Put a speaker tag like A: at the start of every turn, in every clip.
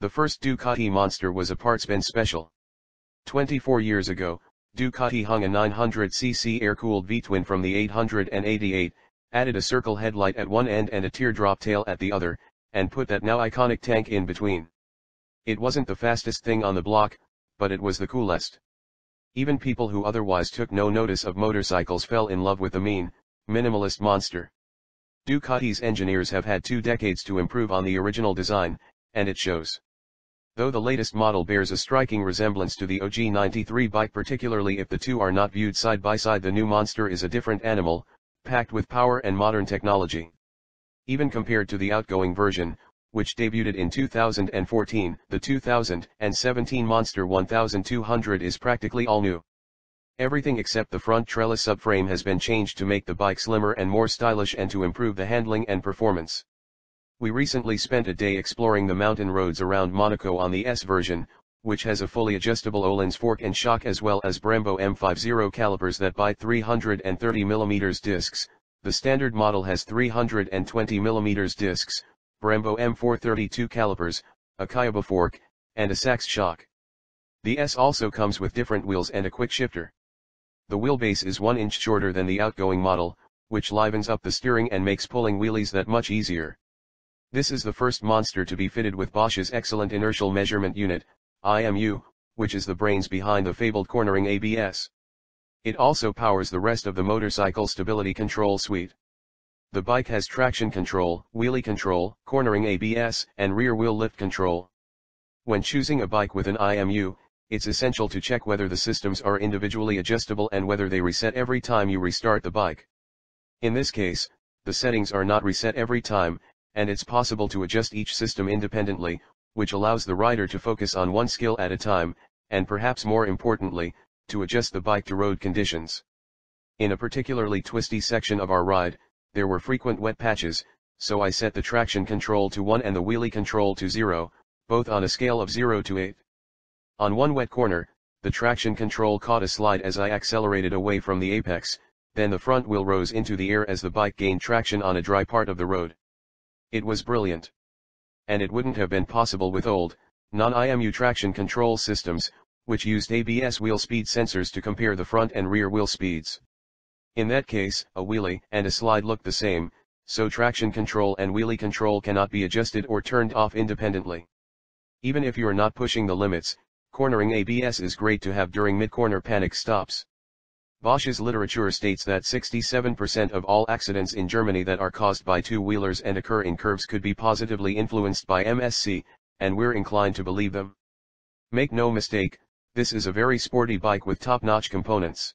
A: The first Ducati Monster was a parts-bin special. 24 years ago, Ducati hung a 900cc air-cooled V-twin from the 888, added a circle headlight at one end and a teardrop tail at the other, and put that now iconic tank in between. It wasn't the fastest thing on the block, but it was the coolest. Even people who otherwise took no notice of motorcycles fell in love with the mean, minimalist monster. Ducati's engineers have had two decades to improve on the original design, and it shows. Though the latest model bears a striking resemblance to the OG93 bike particularly if the two are not viewed side by side the new monster is a different animal, packed with power and modern technology. Even compared to the outgoing version, which debuted in 2014, the 2017 Monster 1200 is practically all new. Everything except the front trellis subframe has been changed to make the bike slimmer and more stylish and to improve the handling and performance. We recently spent a day exploring the mountain roads around Monaco on the S version, which has a fully adjustable Öhlins fork and shock as well as Brembo M50 calipers that bite 330mm discs, the standard model has 320mm discs, Brembo M432 calipers, a Kayaba fork, and a Sachs shock. The S also comes with different wheels and a quick shifter. The wheelbase is 1 inch shorter than the outgoing model, which livens up the steering and makes pulling wheelies that much easier. This is the first monster to be fitted with Bosch's excellent inertial measurement unit, IMU, which is the brains behind the fabled cornering ABS. It also powers the rest of the motorcycle stability control suite. The bike has traction control, wheelie control, cornering ABS, and rear wheel lift control. When choosing a bike with an IMU, it's essential to check whether the systems are individually adjustable and whether they reset every time you restart the bike. In this case, the settings are not reset every time, and it's possible to adjust each system independently, which allows the rider to focus on one skill at a time, and perhaps more importantly, to adjust the bike to road conditions. In a particularly twisty section of our ride, there were frequent wet patches, so I set the traction control to 1 and the wheelie control to 0, both on a scale of 0 to 8. On one wet corner, the traction control caught a slide as I accelerated away from the apex, then the front wheel rose into the air as the bike gained traction on a dry part of the road. It was brilliant. And it wouldn't have been possible with old, non-IMU traction control systems, which used ABS wheel speed sensors to compare the front and rear wheel speeds. In that case, a wheelie and a slide look the same, so traction control and wheelie control cannot be adjusted or turned off independently. Even if you are not pushing the limits, cornering ABS is great to have during mid-corner panic stops. Bosch's literature states that 67% of all accidents in Germany that are caused by two-wheelers and occur in curves could be positively influenced by MSC, and we're inclined to believe them. Make no mistake, this is a very sporty bike with top-notch components.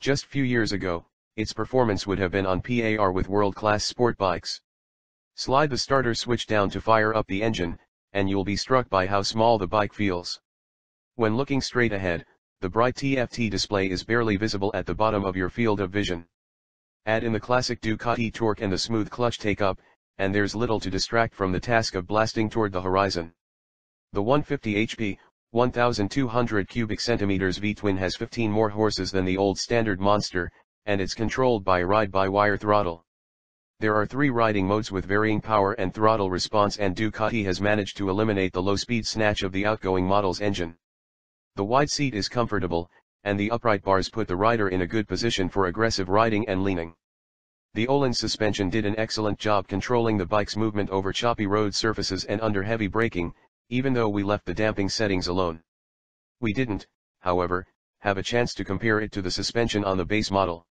A: Just few years ago, its performance would have been on par with world-class sport bikes. Slide the starter switch down to fire up the engine, and you'll be struck by how small the bike feels. When looking straight ahead, the bright TFT display is barely visible at the bottom of your field of vision. Add in the classic Ducati torque and the smooth clutch take-up, and there's little to distract from the task of blasting toward the horizon. The 150 HP, 1200 cubic centimeters V-twin has 15 more horses than the old standard Monster, and it's controlled by ride-by-wire throttle. There are three riding modes with varying power and throttle response and Ducati has managed to eliminate the low-speed snatch of the outgoing model's engine. The wide seat is comfortable, and the upright bars put the rider in a good position for aggressive riding and leaning. The Öhlins suspension did an excellent job controlling the bike's movement over choppy road surfaces and under heavy braking, even though we left the damping settings alone. We didn't, however, have a chance to compare it to the suspension on the base model.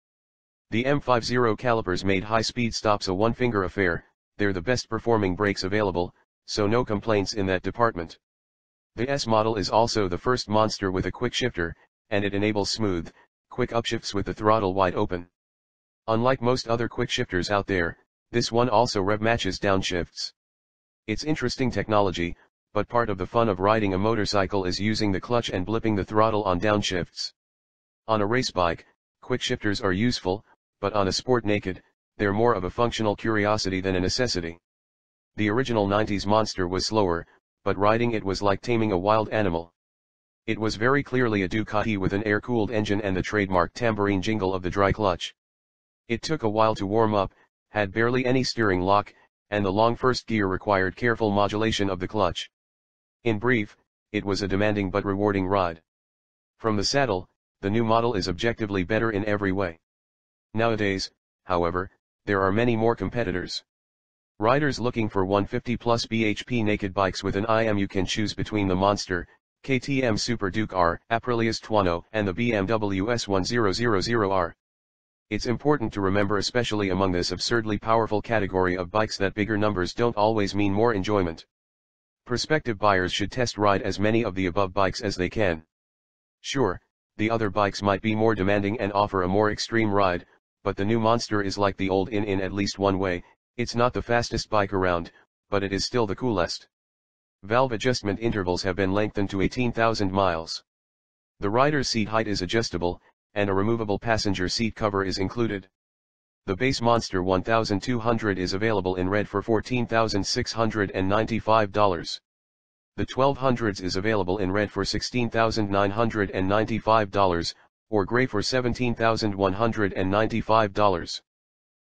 A: The M50 calipers made high-speed stops a one-finger affair, they're the best performing brakes available, so no complaints in that department. The S model is also the first monster with a quick shifter, and it enables smooth, quick upshifts with the throttle wide open. Unlike most other quick shifters out there, this one also rev matches downshifts. It's interesting technology, but part of the fun of riding a motorcycle is using the clutch and blipping the throttle on downshifts. On a race bike, quick shifters are useful, but on a sport naked, they're more of a functional curiosity than a necessity. The original 90s monster was slower, but riding it was like taming a wild animal. It was very clearly a Ducati with an air-cooled engine and the trademark tambourine jingle of the dry clutch. It took a while to warm up, had barely any steering lock, and the long first gear required careful modulation of the clutch. In brief, it was a demanding but rewarding ride. From the saddle, the new model is objectively better in every way. Nowadays, however, there are many more competitors. Riders looking for 150 plus bhp naked bikes with an IMU can choose between the Monster, KTM Super Duke R, Aprilia's Tuono and the BMW S1000R. It's important to remember especially among this absurdly powerful category of bikes that bigger numbers don't always mean more enjoyment. Prospective buyers should test ride as many of the above bikes as they can. Sure, the other bikes might be more demanding and offer a more extreme ride, but the new Monster is like the old in in at least one way, it's not the fastest bike around, but it is still the coolest. Valve adjustment intervals have been lengthened to 18,000 miles. The rider's seat height is adjustable, and a removable passenger seat cover is included. The base Monster 1200 is available in red for $14,695. The 1200s is available in red for $16,995, or gray for $17,195.